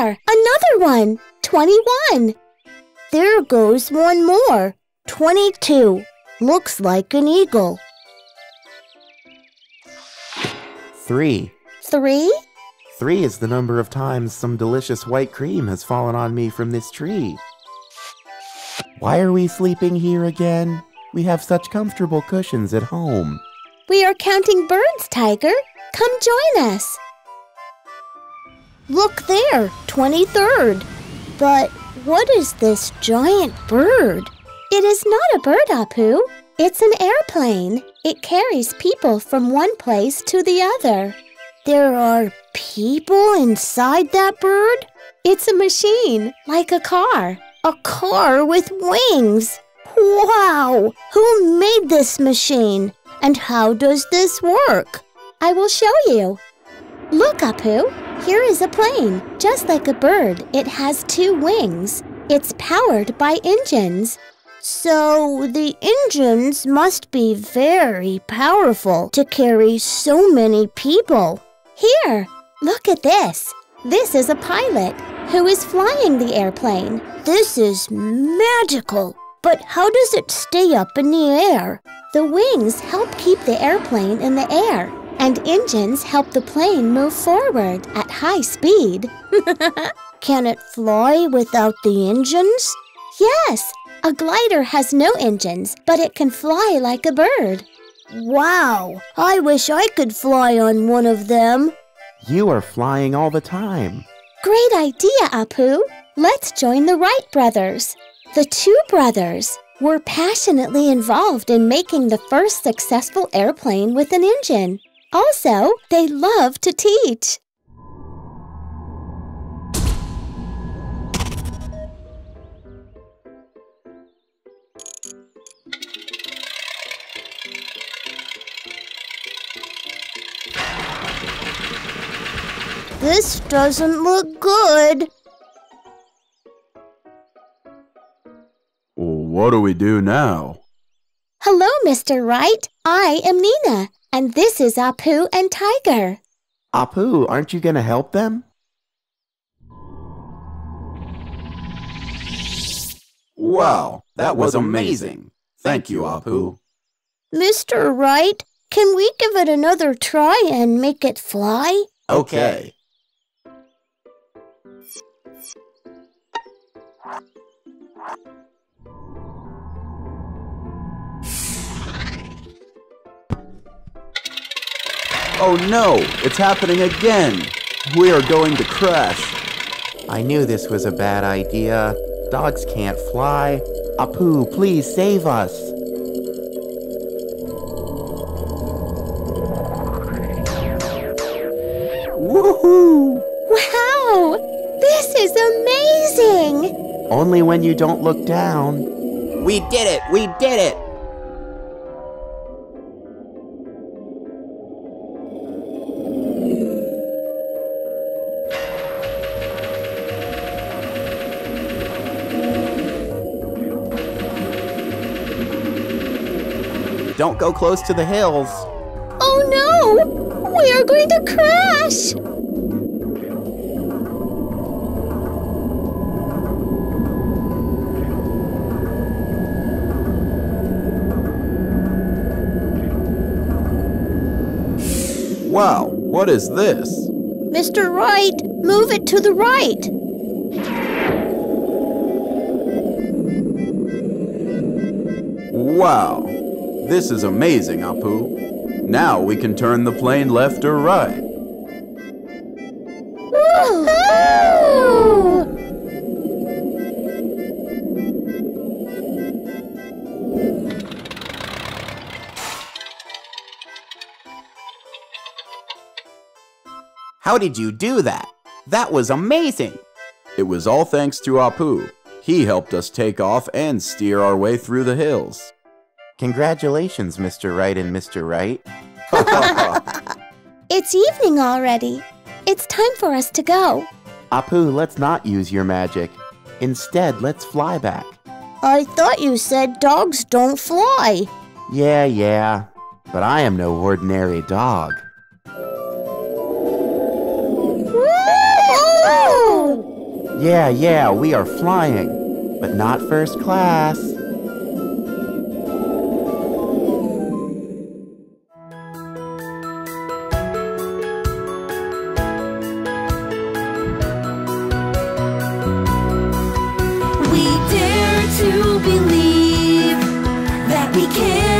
There, another one. 21. There goes one more. 22. Looks like an eagle. Three. Three? Three is the number of times some delicious white cream has fallen on me from this tree. Why are we sleeping here again? We have such comfortable cushions at home. We are counting birds, Tiger. Come join us. Look there, 23rd. But what is this giant bird? It is not a bird, Appu. It's an airplane. It carries people from one place to the other. There are people inside that bird? It's a machine, like a car. A car with wings. Wow! Who made this machine? And how does this work? I will show you. Look, Appu. Here is a plane. Just like a bird, it has two wings. It's powered by engines. So the engines must be very powerful to carry so many people. Here, look at this. This is a pilot who is flying the airplane. This is magical. But how does it stay up in the air? The wings help keep the airplane in the air, and engines help the plane move forward at high speed. Can it fly without the engines? Yes, a glider has no engines, but it can fly like a bird. Wow, I wish I could fly on one of them. You are flying all the time. Great idea, Appu. Let's join the Wright brothers. The two brothers were passionately involved in making the first successful airplane with an engine. Also, they love to teach. This doesn't look good. What do we do now? Hello, Mr. Wright. I am Neena, and this is Appu and Tiger. Appu, aren't you gonna help them? Wow, that was amazing. Thank you, Appu. Mr. Wright, can we give it another try and make it fly? Okay. Oh no, it's happening again. We are going to crash. I knew this was a bad idea. Dogs can't fly. Appu, please save us. Woohoo! Wow! This is amazing! Only when you don't look down. We did it! We did it! Don't go close to the hills. Oh no! We are going to crash! Wow, what is this? Mr. Wright, move it to the right. Wow, this is amazing, Appu. Now we can turn the plane left or right. How did you do that? That was amazing! It was all thanks to Appu. He helped us take off and steer our way through the hills. Congratulations, Mr. Wright and Mr. Wright. It's evening already. It's time for us to go. Appu, let's not use your magic. Instead, let's fly back. I thought you said dogs don't fly. Yeah, yeah. But I am no ordinary dog. Woo! Yeah, yeah, we are flying, but not first class. We can